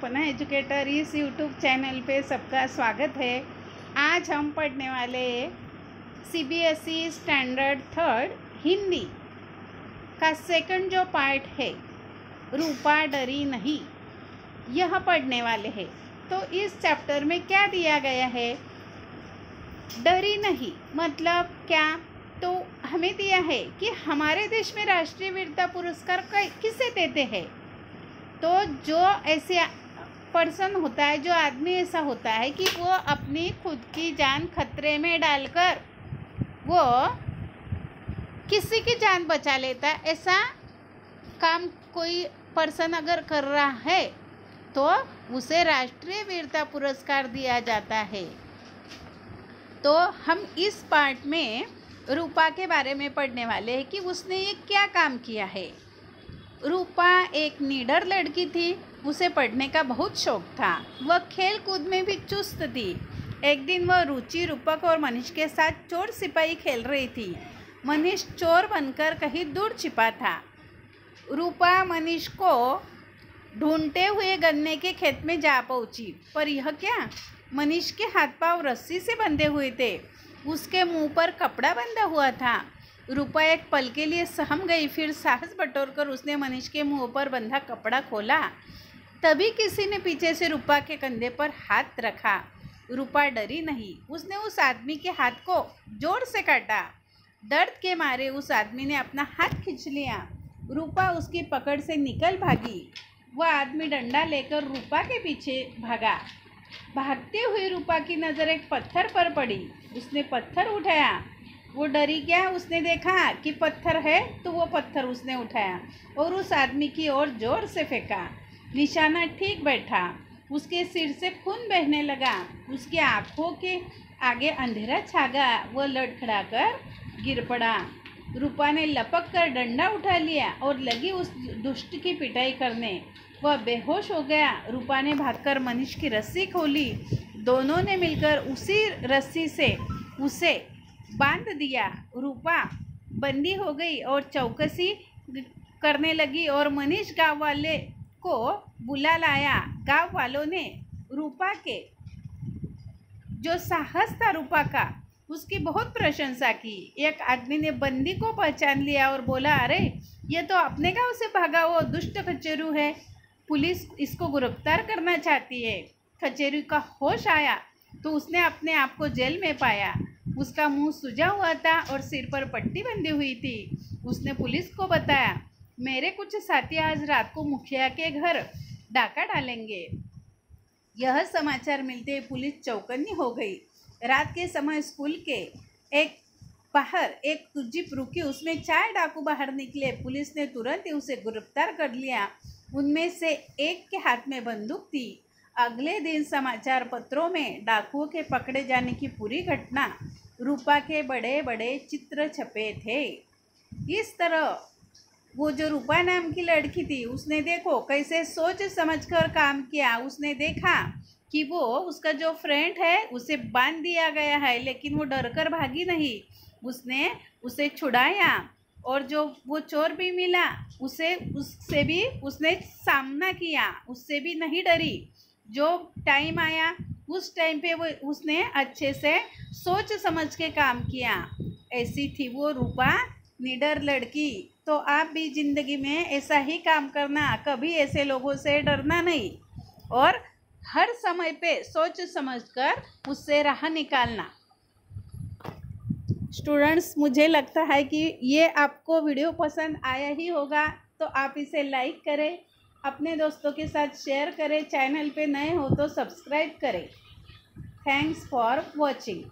कल्पना educator इस YouTube channel पे सबका स्वागत है। आज हम पढ़ने वाले C B S E standard third Hindi का सेकंड जो पार्ट है, रूपा डरी नहीं, यह पढ़ने वाले हैं। तो इस चैप्टर में क्या दिया गया है? डरी नहीं मतलब क्या? तो हमें दिया है कि हमारे देश में राष्ट्रीय वीरता पुरस्कार किसे देते हैं? तो जो ऐसे पर्सन होता है, जो आदमी ऐसा होता है कि वो अपनी खुद की जान खतरे में डालकर वो किसी की जान बचा लेता है। ऐसा काम कोई पर्सन अगर कर रहा है तो उसे राष्ट्रीय वीरता पुरस्कार दिया जाता है। तो हम इस पार्ट में रूपा के बारे में पढ़ने वाले हैं कि उसने ये क्या काम किया है। रूपा एक निडर लड़की थी उसे पढ़ने का बहुत शौक था। वह खेल कूद में भी चुस्त थी। एक दिन वह रुचि रूपक और मनीष के साथ चोर सिपाही खेल रही थी। मनीष चोर बनकर कहीं दूर छिपा था। रूपा मनीष को ढूंढते हुए गन्ने के खेत में जा पहुँची। पर यह क्या? मनीष के हाथ पाँव रस्सी से बंधे हुए थे। उसके मुँह पर कपड़ा बंधा हुआ था। रूपा एक पल के लिए सहम गई। फिर साहस बटोर कर उसने मनीष के मुँह पर बंधा कपड़ा खोला। तभी किसी ने पीछे से रूपा के कंधे पर हाथ रखा। रूपा डरी नहीं। उसने उस आदमी के हाथ को ज़ोर से काटा। दर्द के मारे उस आदमी ने अपना हाथ खींच लिया। रूपा उसकी पकड़ से निकल भागी। वह आदमी डंडा लेकर रूपा के पीछे भागा। भागते हुए रूपा की नज़र एक पत्थर पर पड़ी। उसने पत्थर उठाया। वो डरी क्या उसने देखा कि पत्थर है तो वो पत्थर उसने उठाया और उस आदमी की ओर ज़ोर से फेंका। निशाना ठीक बैठा। उसके सिर से खून बहने लगा। उसकी आँखों के आगे अंधेरा छागा वो लड़खड़ा कर गिर पड़ा। रूपा ने लपक कर डंडा उठा लिया और लगी उस दुष्ट की पिटाई करने। वह बेहोश हो गया। रूपा ने भागकर मनीष की रस्सी खोली। दोनों ने मिलकर उसी रस्सी से उसे बाँध दिया। रूपा बंदी हो गई और चौकसी करने लगी और मनीष गाँव वाले को बुला लाया। गाँव वालों ने रूपा के, जो साहस था रूपा का, उसकी बहुत प्रशंसा की। एक आदमी ने बंदी को पहचान लिया और बोला, अरे, ये तो अपने गाँव से भागा वो दुष्ट खचेरू है। पुलिस इसको गिरफ़्तार करना चाहती है। खचेरू का होश आया तो उसने अपने आप को जेल में पाया। उसका मुँह सुजा हुआ था और सिर पर पट्टी बंधी हुई थी। उसने पुलिस को बताया मेरे कुछ साथी आज रात को मुखिया के घर डाका डालेंगे। यह समाचार मिलते पुलिस चौकन्नी हो गई। रात के समय स्कूल के एक बाहर एक जीप रुकी उसमें चार डाकू बाहर निकले। पुलिस ने तुरंत ही उसे गिरफ़्तार कर लिया। उनमें से एक के हाथ में बंदूक थी। अगले दिन समाचार पत्रों में डाकुओं के पकड़े जाने की पूरी घटना रूपा के बड़े बड़े चित्र छपे थे। इस तरह वो जो रूपा नाम की लड़की थी, उसने देखो कैसे सोच समझकर काम किया। उसने देखा कि वो उसका जो फ्रेंड है, उसे बाँध दिया गया है, लेकिन वो डर कर भागी नहीं। उसने उसे छुड़ाया और जो वो चोर भी मिला, उसे, उससे भी उसने सामना किया। उससे भी नहीं डरी। जो टाइम आया, उस टाइम पे वो, उसने अच्छे से सोच समझ के काम किया। ऐसी थी वो रूपा निडर लड़की तो आप भी ज़िंदगी में ऐसा ही काम करना, कभी ऐसे लोगों से डरना नहीं। और हर समय पे सोच समझकर उससे राह निकालना। स्टूडेंट्स, मुझे लगता है कि ये आपको वीडियो पसंद आया ही होगा तो आप इसे लाइक करें, अपने दोस्तों के साथ शेयर करें, चैनल पे नए हो तो सब्सक्राइब करें। Thanks for watching.